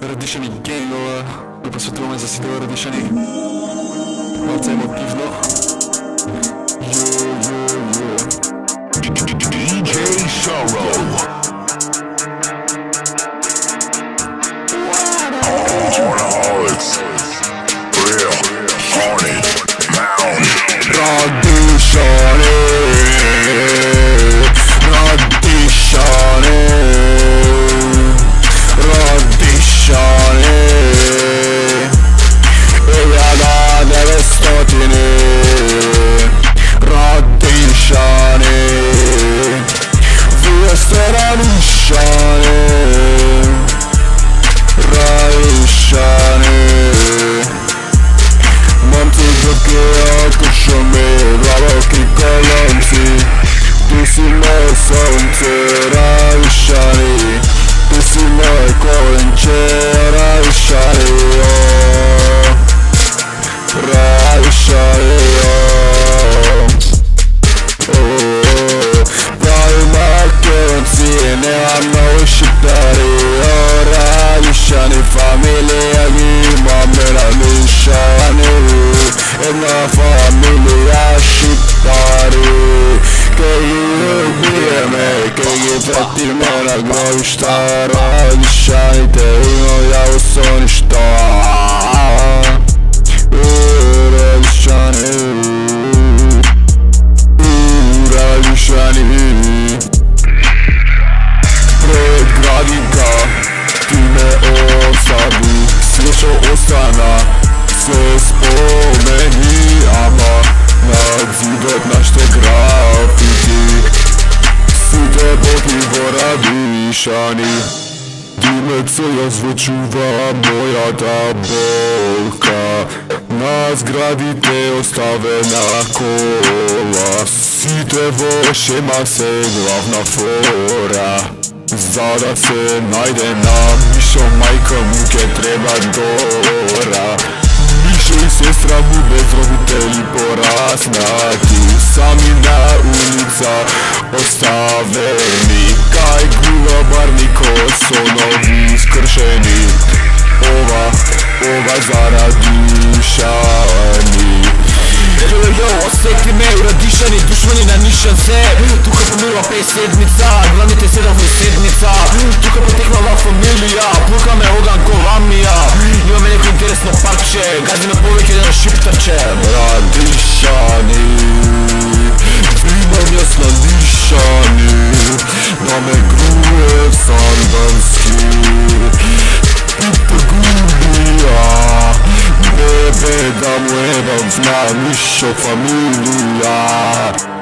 Radišani gengova, da posvetujeme za sitove radišani. Malce emotivno. Jo, jo, jo. DJ Sorrow. Hornaholics. Shawty Fatti il mio era grossa, radice, te io boki voradišani Dime co ja zvučuva moja tabelka Na zgradi te ostave na kola Site vošema se glavna fora. Zada se najde na mišo majka muke treba dora Mišo i sestra mu bez roditelji porasnati Sami na ulica ostaveni Taj gulobarni kosonovi skršeni. Ova, ova zaradi na lixa familiar